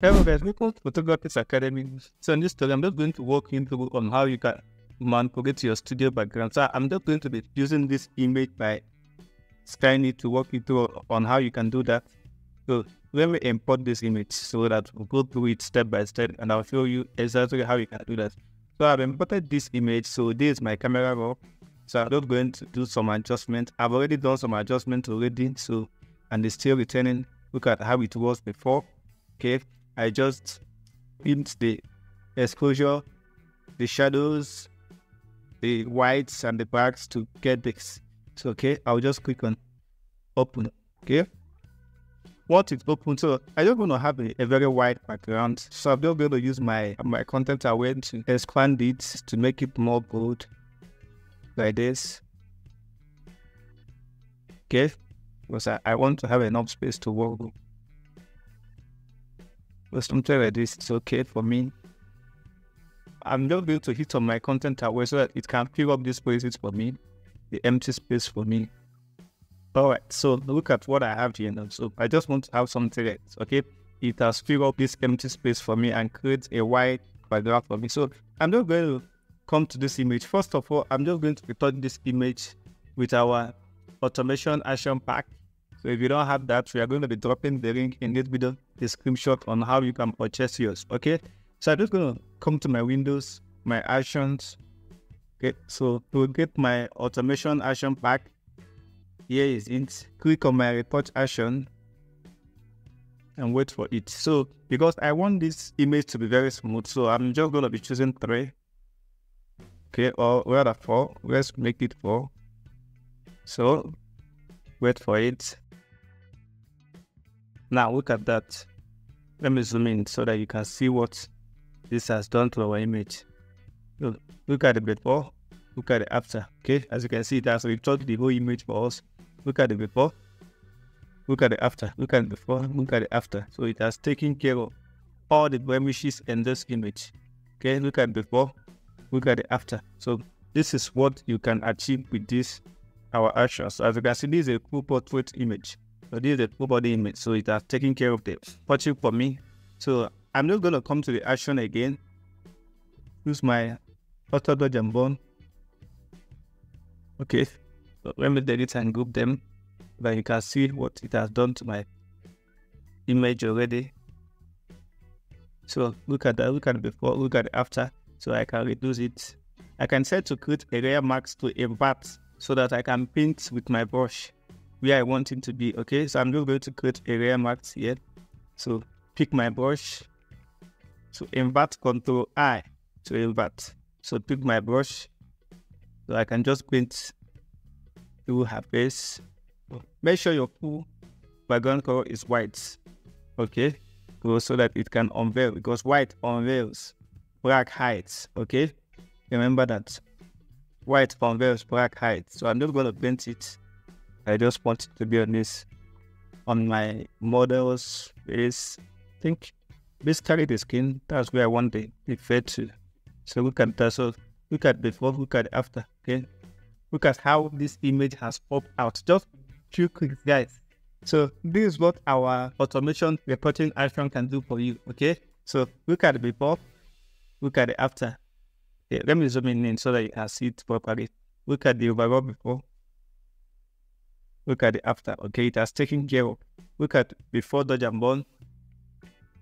Hello guys, welcome to PhotoGrafix Academy. So in this tutorial, I'm just going to walk you through on how you can manipulate your studio background. So I'm just going to be using this image by Skyny to walk you through on how you can do that. So let me import this image so that we'll go through it step by step and I'll show you exactly how you can do that. So I've imported this image. So this is my camera roll. So I'm just going to do some adjustment. I've already done some adjustment already. So and it's still returning. Look at how it was before. Okay. I just hint the exposure, the shadows, the whites and the blacks to get this. So okay, I'll just click on open. Okay. Once it's open, so I don't want to have a, a, very wide background. So I'm just going to use my my content aware to expand it to make it more bold. Like this. Okay. Because I, I want to have enough space to work with. But something like this is okay for me. I'm just going to hit on my content aware so that it can fill up these places for me, the empty space for me. All right, so look at what I have here now. So I just want to have something else, okay? It has filled up this empty space for me and create a white background for me. So I'm just going to come to this image. First of all, I'm just going to return this image with our automation action pack so if you don't have that, we are going to be dropping the link in this video description on how you can purchase yours. Okay. So I'm just going to come to my windows, my actions. Okay. So to get my automation action pack, here is it. Click on my report action and wait for it. So because I want this image to be very smooth, so I'm just going to be choosing three. Okay, or rather four. Let's make it four. So wait for it. Now look at that. Let me zoom in so that you can see what this has done to our image. Look, look at the before, look at the after. Okay, as you can see, it has returned the whole image for us. Look at the before, look at the after, look at the before, look at the after. So it has taken care of all the blemishes in this image. Okay, look at before, look at the after. So this is what you can achieve with this our actions. As you can see, this is a full portrait image. So this is the full body image. So it has taken care of the portrait for me. So I'm just to come to the action again. Use my auto dodge and burn. Okay. So let me delete and group them. But you can see what it has done to my image already. So look at that, look at before, look at after. So I can reduce it. I can set to create area marks to invert so that I can paint with my brush where I want it to be. Okay, so I'm just going to create a layer mask here. So pick my brush. So invert control I to invert. So pick my brush. So I can just paint through her face. Make sure your full background color is white. Okay, so that it can unveil because white unveils, black hides. Okay, remember that white unveils, black hides. So I'm just going to paint it I just want it to be on this on my model's is think basically the skin, that's where I want the effect to. So look at that. So look at before, look at after. Okay. Look at how this image has popped out. Just few clicks, guys. So this is what our automation reporting action can do for you. Okay. So look at the before, look at the after. Okay, let me zoom in so that you can see it properly. Look at the overall before, Look at the after. Okay, it has taken care of. Look at before Dodge and Burn.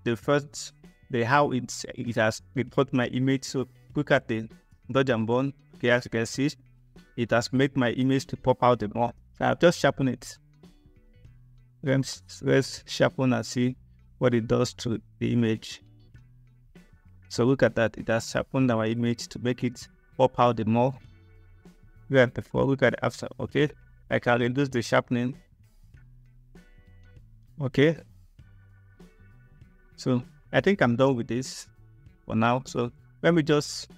The first, the how it's it has report my image. So look at the Dodge and Burn. Okay, as you can see, it has made my image to pop out the more. So I've just sharpened it. Let's, let's sharpen and see what it does to the image. So look at that. It has sharpened our image to make it pop out the more. Look at before, look at after. Okay. I can reduce the sharpening. Okay. So I think I'm done with this for now. So let me just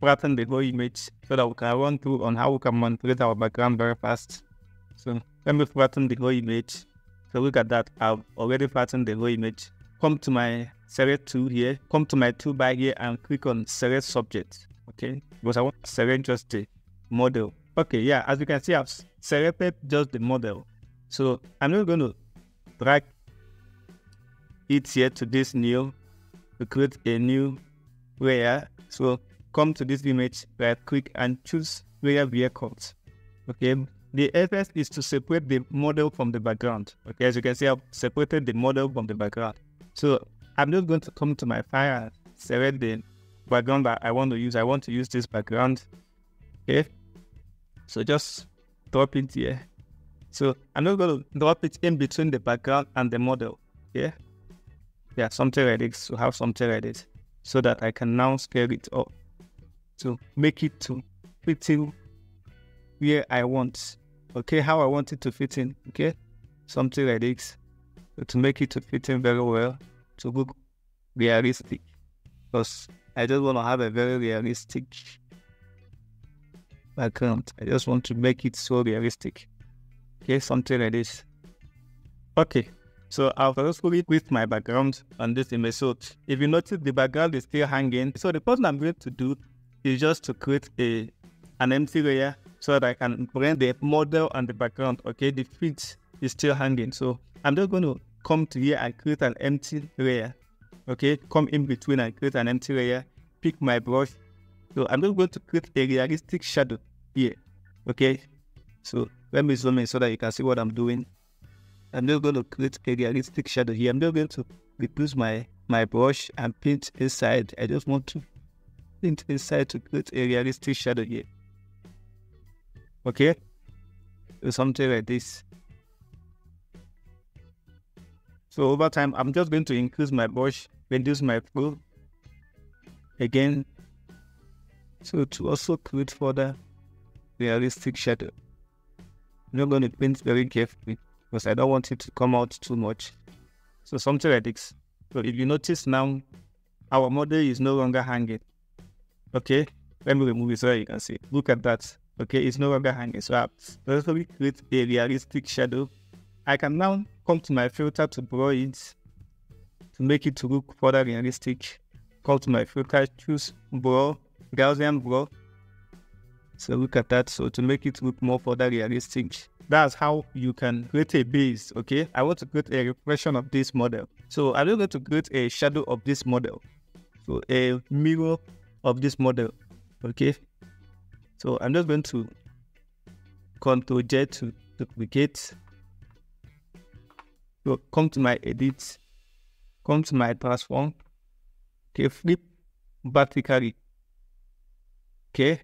flatten the whole image so that we can run through on how we can manipulate our background very fast. So let me flatten the whole image. So look at that. I've already flattened the whole image. Come to my select tool here. Come to my toolbar here and click on select subject. Okay. Because I want to select just the model. Okay, yeah, as you can see, I've selected just the model. So I'm not going to drag it here to this new to create a new layer. So come to this image, right click and choose layer via cut. Okay, the FS is to separate the model from the background. Okay, as you can see, I've separated the model from the background. So I'm just going to come to my file and select the background that I want to use. I want to use this background. Okay, so just drop it here. So I'm not going to drop it in between the background and the model. Yeah, yeah, something like this. To have something like this, so that I can now scale it up to make it to fit in where I want. Okay, how I want it to fit in. Okay, something like this to make it to fit in very well to look realistic. Because I just want to have a very realistic background. I just want to make it so realistic. Okay, something like this. Okay, so I've successfully with my background on this image. So if you notice the background is still hanging. So the thing I'm going to do is just to create a an empty layer so that I can bring the model and the background. Okay, the feet is still hanging. So I'm just going to come to here and create an empty layer. Okay, come in between and create an empty layer. Pick my brush. So I'm just going to create a realistic shadow here. Okay, so let me zoom in so that you can see what I'm doing. I'm just going to create a realistic shadow here. I'm just going to replace my my brush and paint inside. I just want to paint inside to create a realistic shadow here. Okay, so something like this. So over time, I'm just going to increase my brush, reduce my flow again. So to also create further realistic shadow. I'm not going to paint very carefully because I don't want it to come out too much. So something like this. So if you notice now, our model is no longer hanging. Okay, let me remove it so you can see. Look at that. Okay, it's no longer hanging. So I've successfully create a realistic shadow. I can now come to my filter to blur it to make it to look further realistic. Come to my filter, choose blur, Gaussian blur. So look at that. So to make it look more further realistic, that's how you can create a base. Okay, I want to create a reflection of this model. So I'm going to create a shadow of this model. So a mirror of this model. Okay, so I'm just going to Control J to duplicate. So come to my edit, come to my transform. Okay, flip vertically. Okay,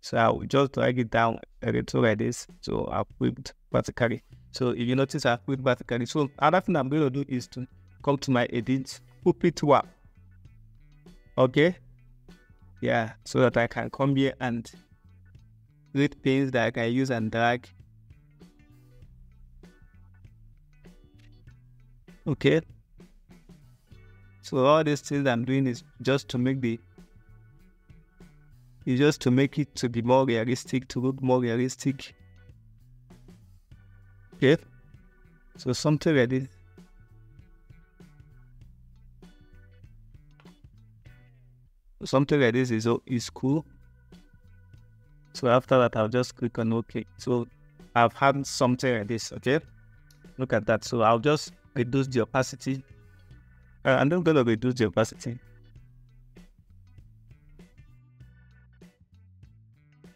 so I will just drag it down a little like this. So flip vertically. So if you notice I flip vertically. So another thing I'm going to do is to come to my edit, it up. Okay, yeah, so that I can come here and read things that I can use and drag. Okay. So all these things I'm doing is just to make the is just to make it to be more realistic, to look more realistic. Okay. So something like this. Something like this is is cool. So after that, I'll just click on OK. So I've had something like this, okay? Look at that. So I'll just reduce the opacity. Uh, I'm not going to reduce the opacity.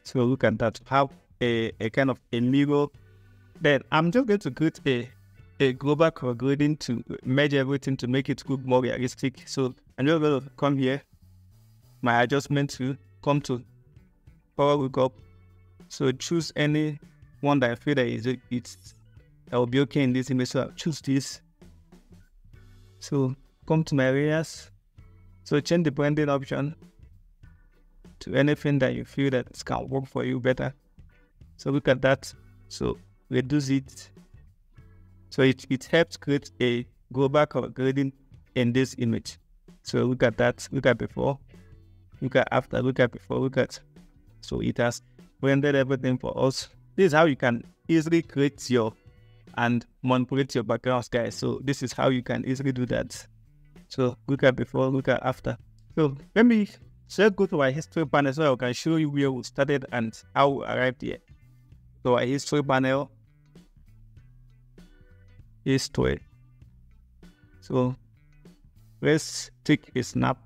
So look at that. Have a, a kind of a mirror. Then I'm just going to create a, a global color to merge everything to make it look more realistic. So I'm just going to come here, my adjustment to come to color lookup. So choose any one that I feel that is it's that will be okay in this image. So I'll choose this. So come to my areas. So change the blending option to anything that you feel that can work for you better. So look at that. So reduce it. So it, it helps create a global color grading in this image. So look at that. Look at before. Look at after. Look at before. Look at so it has rendered everything for us. This is how you can easily create your and manipulate your backgrounds, guys. So this is how you can easily do that. So look at before, look at after. So let me so go to our history panel so I can show you where we started and how we arrived here. So our history panel, history. So let's take a snap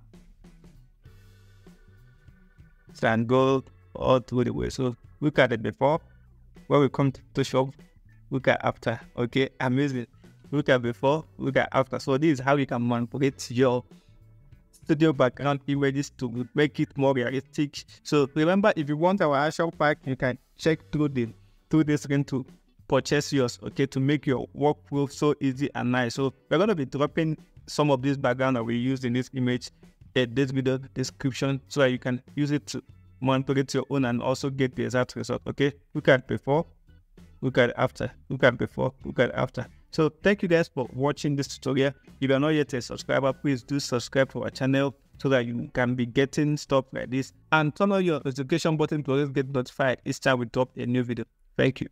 and go all through the way. So look at it before. When we come to Photoshop, look at after. Okay, amazing. Look at before, look at after. So this is how you can manipulate your studio background images to make it more realistic. So remember, if you want our action pack, you can check through the through this screen to purchase yours. Okay, to make your workflow so easy and nice. So we're gonna be dropping some of this background that we used in this image in this video description so that you can use it to manipulate your own and also get the exact result. Okay, look at before, look at after, look at before, look at after. So thank you guys for watching this tutorial. If you are not yet a subscriber, please do subscribe to our channel so that you can be getting stuff like this and turn on your notification button to always get notified each time we drop a new video. Thank you.